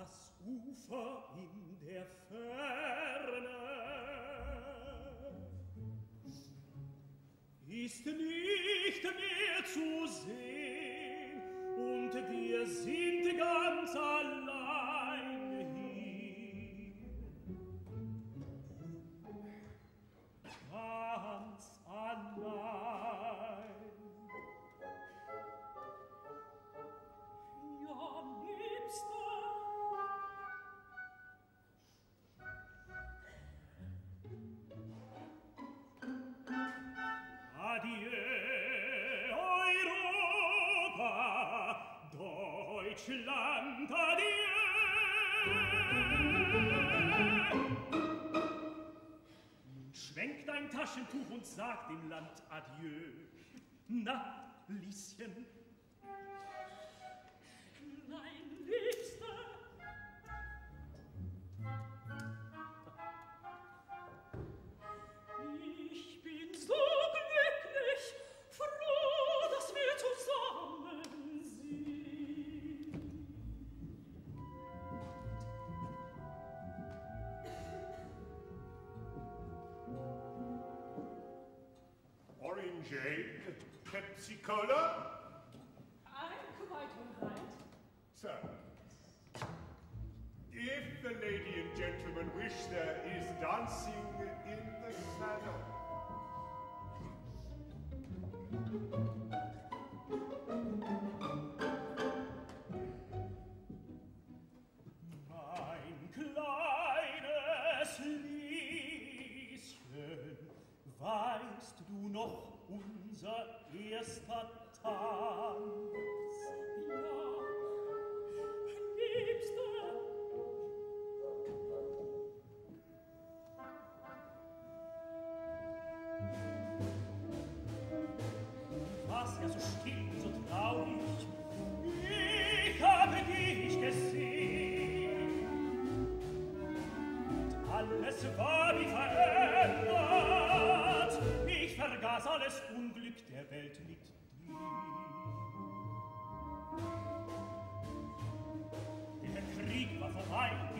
das Ufer in der Ferne. Ist nicht mehr zu sehen und wir sehen ein Taschentuch und sag dem Land Adieu. Na, Lieschen, Orangeade, Pepsi Cola? I'm quite all right. Sir, if the lady and gentleman wish, there is dancing in the salon. Mein kleines Lieschen, weißt du noch unser erster Tanz. Ja, Liebste, warst ja so still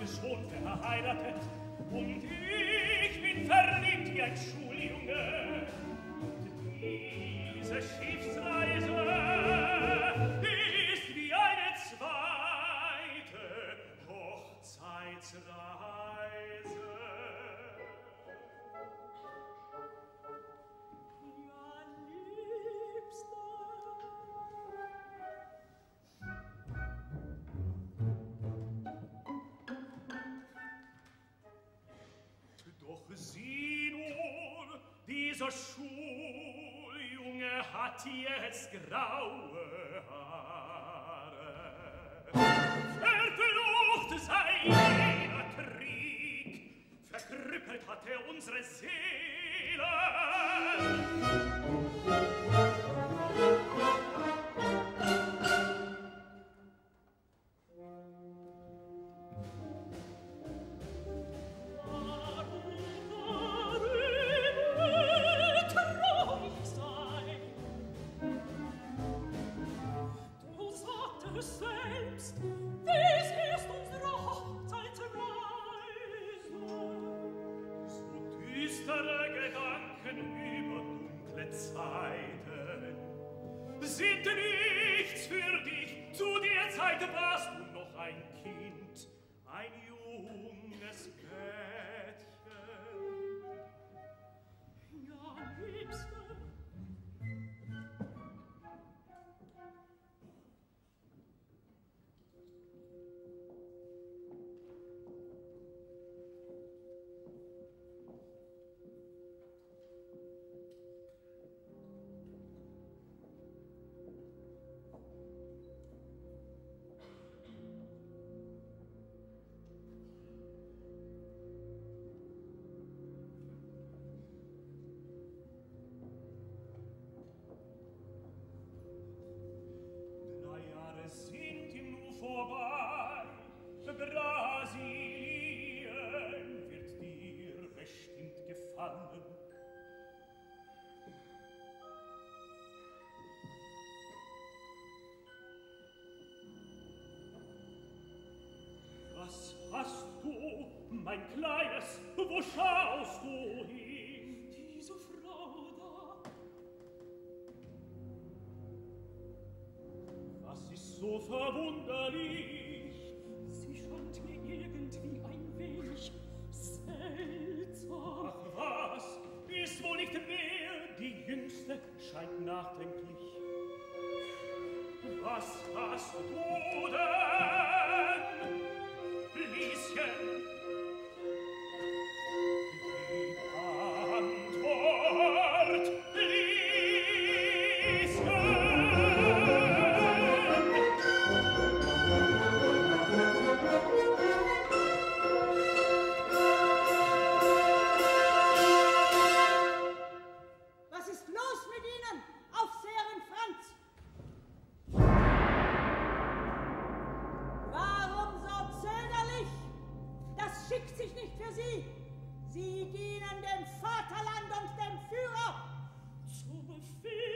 geschont verheiratet und ich bin verliebt wie ein Schuljunge. Diese Schiffsreise dieser Schuljunge hat jetzt graue Haare. Verflucht sei jener Krieg, verkrüppelt hat er unsere Seele, Zeiten sind nichts für dich. Zu der Zeit warst du noch ein Kind, ein junges Mädchen. Was hast du, mein Kleines, wo schaust du hin? Diese Frau da. Was ist so verwunderlich? Sie scheint mir irgendwie ein wenig seltsam. Ach was, ist wohl nicht mehr die Jüngste, scheint nachdenklich. Was hast du denn? Für Sie. Sie dienen dem Vaterland und dem Führer. Zu Befehl.